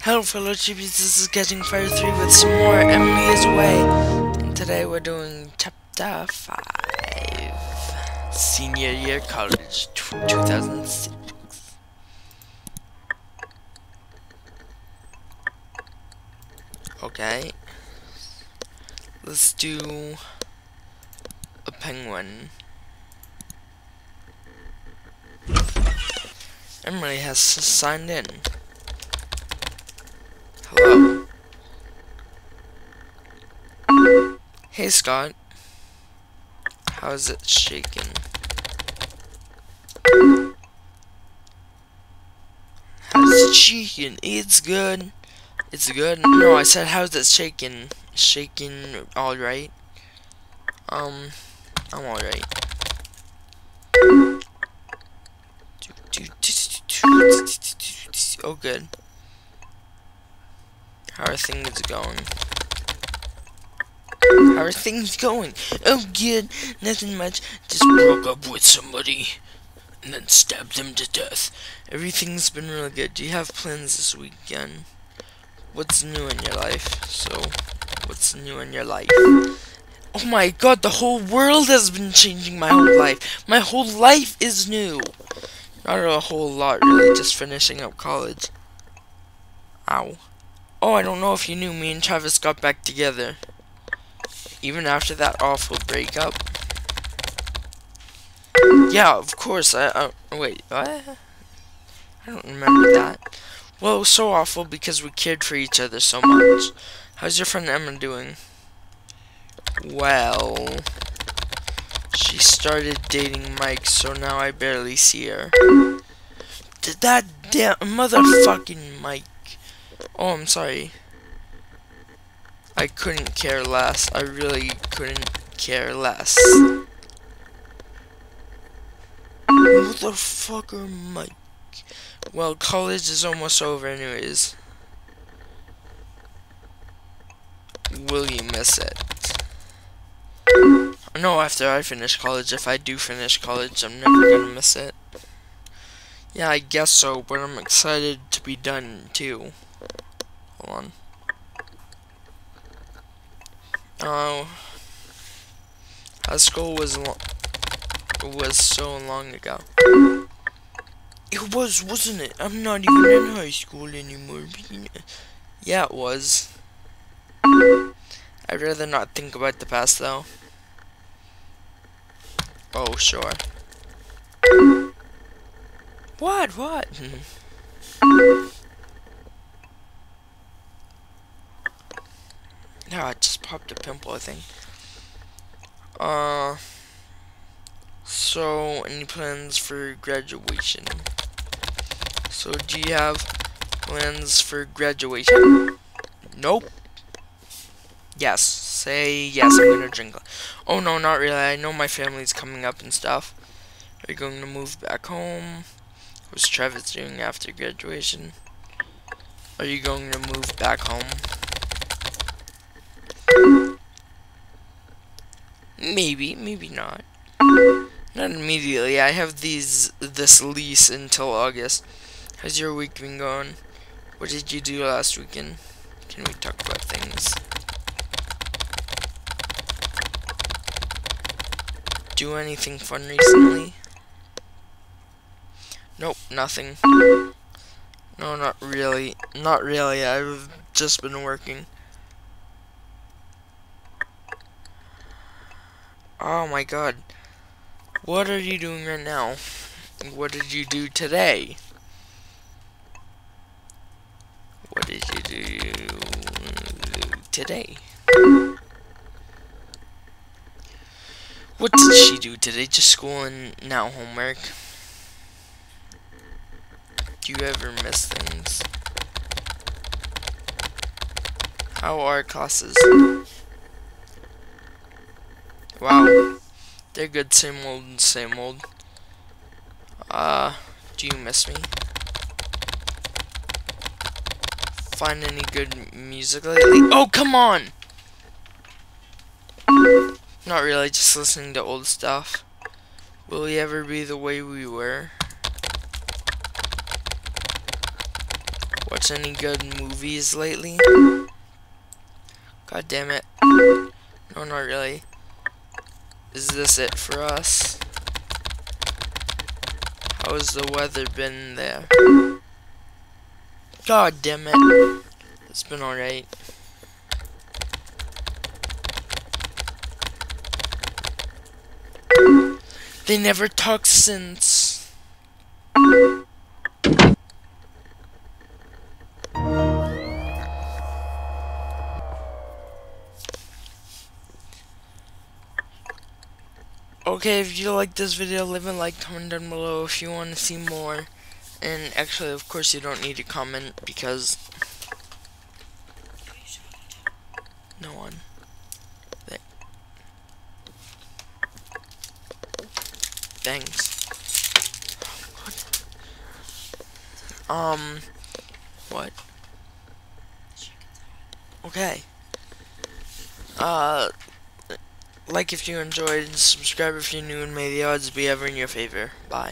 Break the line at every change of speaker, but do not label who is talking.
Hello fellow chippies, this is Catching Fire 3 with some more Emily is Away. And today we're doing chapter 5. Senior Year College 2006. Okay. Let's do a penguin. Emily has signed in. Hey Scott. How's it shaking? How's it shaking? It's good. It's good. No, I said how's it shaking? Shaking alright. Um, I'm alright. Oh good. How are things going? How are things going? Oh, good. Nothing much. Just broke up with somebody. And then stabbed them to death. Everything's been really good. Do you have plans this weekend? What's new in your life? So, what's new in your life? Oh my god, the whole world has been changing my whole life. My whole life is new. Not a whole lot, really. Just finishing up college. Ow. Oh, I don't know if you knew, me and Travis got back together. Even after that awful breakup. Yeah, of course, I, wait, what? I don't remember that. Well, so awful because we cared for each other so much. How's your friend Emma doing? Well, she started dating Mike, so now I barely see her. Did that damn motherfucking Mike Oh, I'm sorry. I couldn't care less. I really couldn't care less. Motherfucker Mike. Well, college is almost over anyways. Will you miss it? No, after I finish college, if I do finish college, I'm never gonna miss it. Yeah, I guess so, but I'm excited to be done, too. Hold on. Oh, high school was was so long ago. It was, wasn't it? I'm not even in high school anymore. Yeah, it was. I'd rather not think about the past, though. Oh, sure. What? What? Just ah, popped a pimple, I think. Uh, so, any plans for graduation? So, do you have plans for graduation? Nope. Yes. Say yes, I'm gonna drink. Oh, no, not really. I know my family's coming up and stuff. Are you going to move back home? What's Travis doing after graduation? Are you going to move back home? Maybe, maybe not. Not immediately. I have these this lease until August. How's your week been going? What did you do last weekend? Can we talk about things? Do anything fun recently? Nope, nothing. No, not really. Not really. I've just been working. Oh my god. What are you doing right now? What did you do today? What did you do today? What did she do today? Just school and now homework. Do you ever miss things? How are classes? Wow. They're good, same old, same old. Uh, do you miss me? Find any good music lately? Oh, come on! Not really, just listening to old stuff. Will we ever be the way we were? watch any good movies lately? God damn it. No, not really. Is this it for us? How has the weather been there? God damn it. It's been alright. They never talked since. Okay, if you like this video, leave a like, comment down below if you want to see more. And actually, of course, you don't need to comment because no one. Th Thanks. Um, what? Okay. Uh, like if you enjoyed, subscribe if you're new, and may the odds be ever in your favor. Bye.